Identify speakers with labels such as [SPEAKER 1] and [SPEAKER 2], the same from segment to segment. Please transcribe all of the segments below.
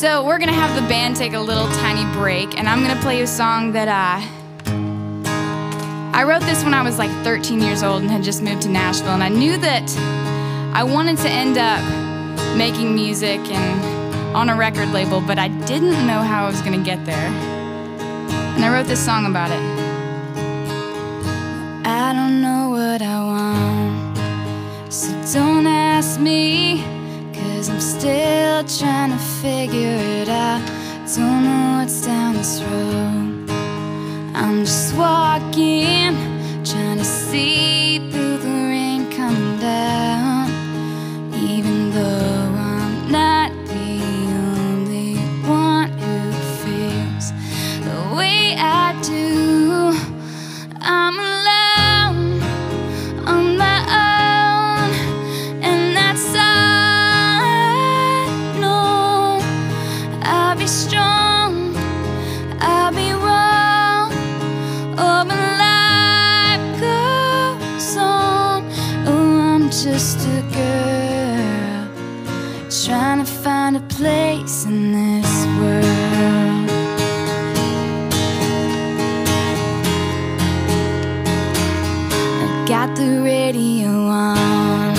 [SPEAKER 1] So we're gonna have the band take a little tiny break, and I'm gonna play you a song that uh, I wrote this when I was like 13 years old and had just moved to Nashville, and I knew that I wanted to end up making music and on a record label, but I didn't know how I was gonna get there. And I wrote this song about it. I don't know what I want, so don't ask me. Still trying to figure it out. Don't know what's down this road. I'm just walking, just a girl trying to find a place in this world. I got the radio on,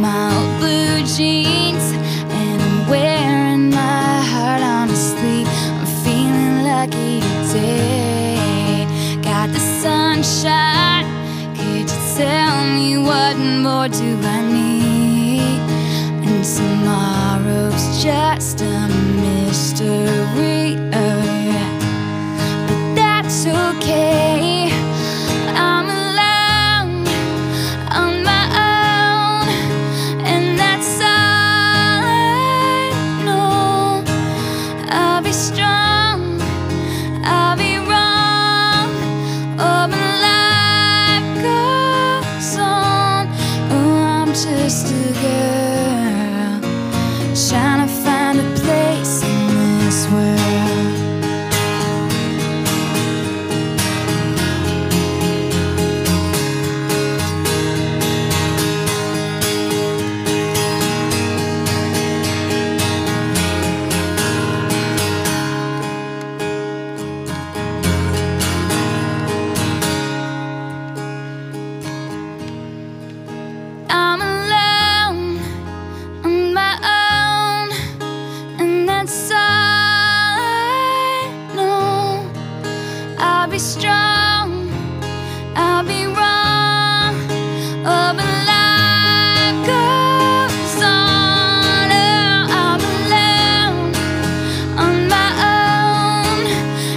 [SPEAKER 1] my old blue jeans, more do I need? And tomorrow's just a mystery. Oh. But that's okay. I'm alone on my own, and that's all I know. I'll be strong, strong, I'll be wrong. Oh, but life goes on. Oh, I'm alone on my own,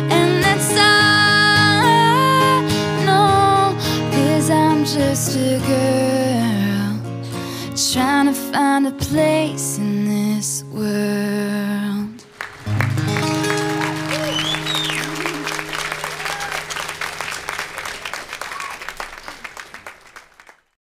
[SPEAKER 1] and that's all I know. Cause I'm just a girl trying to find a place in this world.